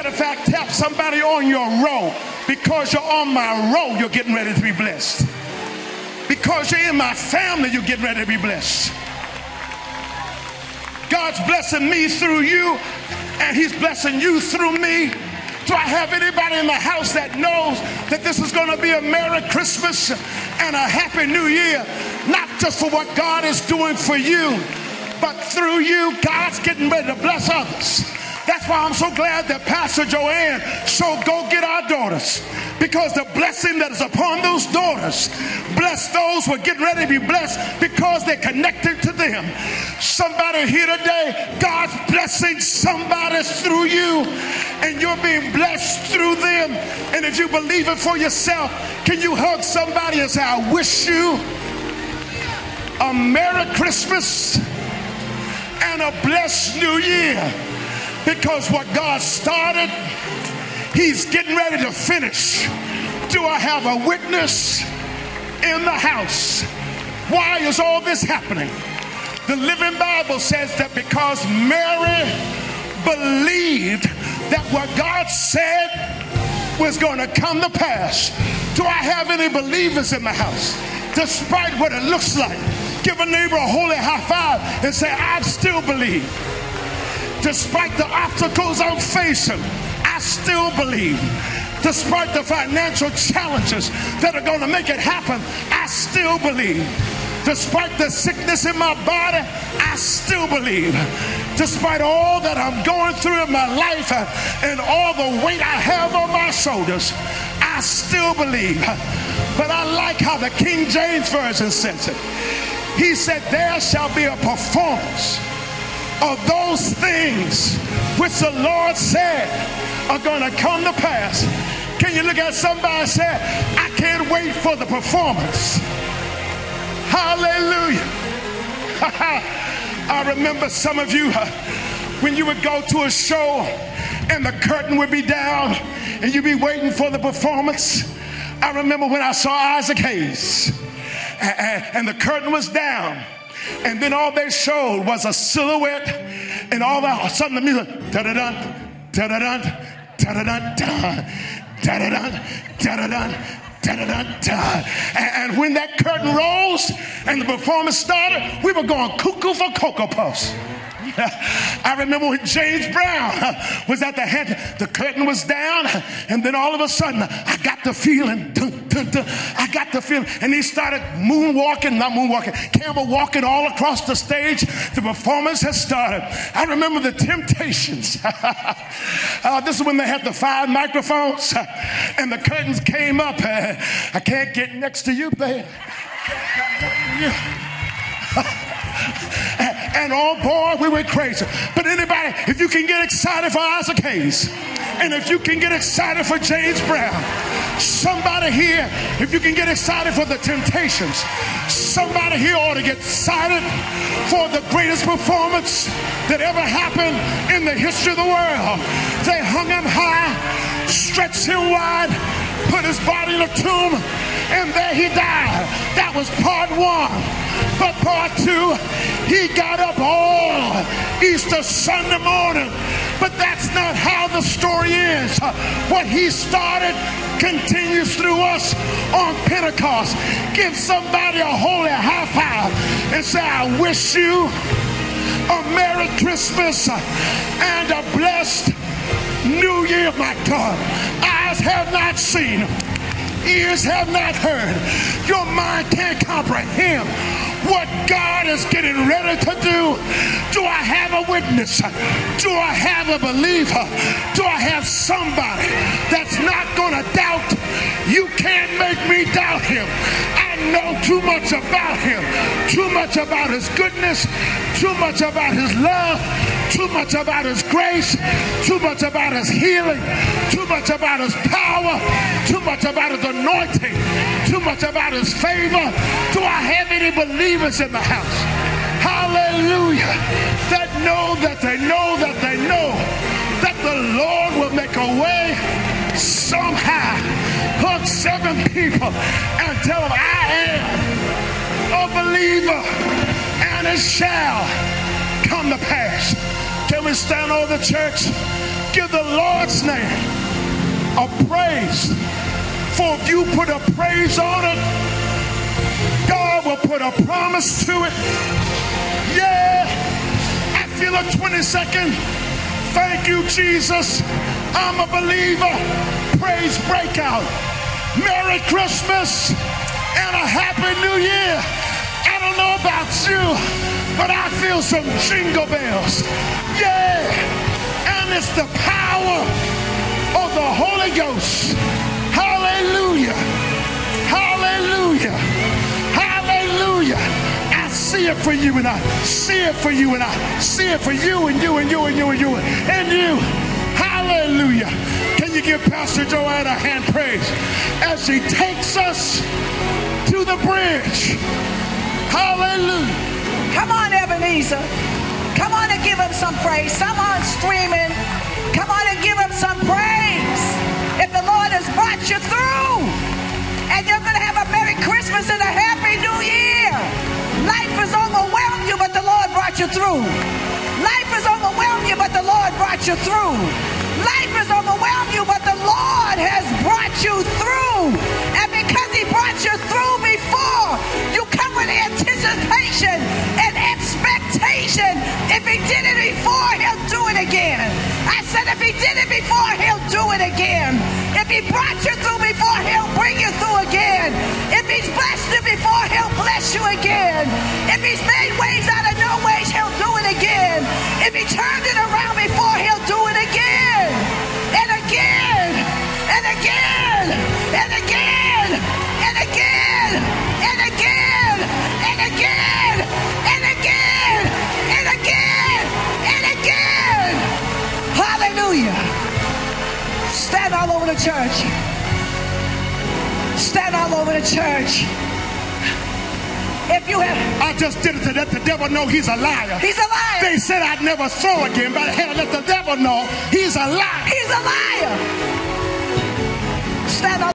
Matter of fact, tap somebody on your row. Because you're on my row, you're getting ready to be blessed. Because you're in my family, you're getting ready to be blessed. God's blessing me through you, and He's blessing you through me. Do I have anybody in the house that knows that this is going to be a Merry Christmas and a Happy New Year? Not just for what God is doing for you, but through you, God's getting ready to bless others. That's why I'm so glad that Pastor Jo Ann so go get our daughters. Because the blessing that is upon those daughters, bless those who are getting ready to be blessed because they're connected to them. Somebody here today, God's blessing somebody through you, and you're being blessed through them. And if you believe it for yourself, can you hug somebody and say, I wish you a Merry Christmas and a blessed New Year? Because what God started, He's getting ready to finish. Do I have a witness in the house? Why is all this happening? The Living Bible says that because Mary believed that what God said was going to come to pass. Do I have any believers in the house? Despite what it looks like, give a neighbor a holy high five and say, I still believe. Despite the obstacles I'm facing, I still believe. Despite the financial challenges that are going to make it happen, I still believe. Despite the sickness in my body, I still believe. Despite all that I'm going through in my life uh, and all the weight I have on my shoulders, I still believe. But I like how the King James Version says it. He said, There shall be a performance of those things which the Lord said are going to come to pass. Can you look at somebody and say, I can't wait for the performance? Hallelujah. I remember some of you uh, when you would go to a show and the curtain would be down and you'd be waiting for the performance. I remember when I saw Isaac Hayes and the curtain was down and then all they showed was a silhouette and all that sudden the music da-da-dun da-da-dun da-da-dun da-da-dun da-da-dun da-da-dun-da. And, and when that curtain rose and the performance started, we were going cuckoo for Cocoa Puffs. I remember when James Brown was at the head, the curtain was down, and then all of a sudden I got the feeling, dun, dun, dun, I got the feeling, and he started moonwalking, not moonwalking, camel walking all across the stage. The performance has started. I remember the Temptations. uh, this is when they had the five microphones, and the curtains came up. I can't get next to you, babe. And oh boy, we went crazy. But anybody, if you can get excited for Isaac Hayes, and if you can get excited for James Brown, somebody here, if you can get excited for the Temptations, somebody here ought to get excited for the greatest performance that ever happened in the history of the world. They hung him high, stretched him wide, put his body in a tomb, and there he died. That was part one. But part two, he got up all Easter Sunday morning. But that's not how the story is. What he started continues through us on Pentecost. Give somebody a holy high five and say, I wish you a Merry Christmas and a blessed New Year, my God. Eyes have not seen, ears have not heard, your mind can't comprehend what God is getting ready to do? Do I have a witness? Do I have a believer? Do I have somebody that's not going to doubt? You can't make me doubt him. I know too much about him, too much about his goodness, too much about his love, too much about his grace, too much about his healing, too much about his power, too much about his anointing, too much about his favor. Do I have any believers in the house? Hallelujah. That know that they know that they know that the Lord will make a way somehow. Hug seven people and tell them, I am a believer and it shall come to pass. Can we stand over the church? give the Lord's name a praise. For if you put a praise on it, God will put a promise to it. Yeah, I feel a 20 second. Thank you, Jesus. I'm a believer. Praise breakout. Merry Christmas and a Happy New Year. I don't know about you, but I feel some jingle bells. Yeah, and it's the power of the Holy Ghost. Hallelujah. Hallelujah. Hallelujah. I see it for you and I see it for you and I see it for you and you and you and you and you and you. Hallelujah. Can you give Pastor Jo Ann a hand praise as she takes us to the bridge? Hallelujah. Come on, Ebenezer. Come on and give him some praise. Someone screaming. Come on and give him some praise. If the Lord has brought you through, and you're going to have a Merry Christmas and a Happy New Year. Life has overwhelmed you, but the Lord brought you through. Life has overwhelmed you, but the Lord brought you through. You, but the Lord has brought you through. And because He brought you through before, you come with anticipation and expectation. If He did it before, He'll do it again. I said, if He did it before, He'll do it again. If He brought you through before, He'll bring you through again. If He's blessed you before, He'll bless you again. If He's made ways out of no ways, He'll do it again. If He turned it around before, He'll do it again. And again. And again. And again. And again. And again. And again. And again. Hallelujah. Stand all over the church. Stand all over the church. If you have, I just did it to let the devil know he's a liar. he's a liar. They said I'd never throw again, but I had to let the devil know he's a liar. He's a liar. Stand all